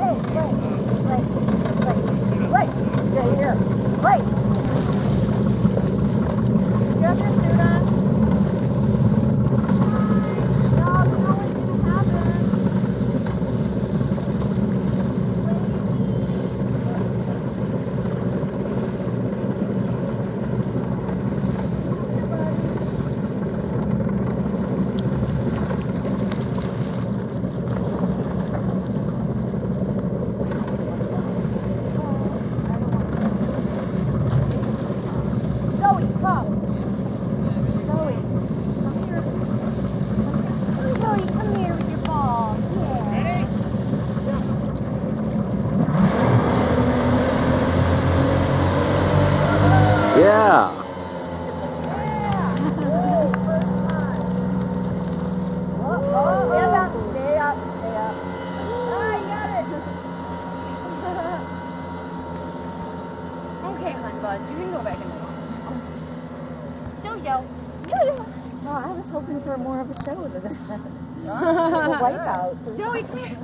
go, go. It. Okay, hon you can go back in the Jojo. Oh, I was hoping for more of a show than a wipeout. Joey, come here.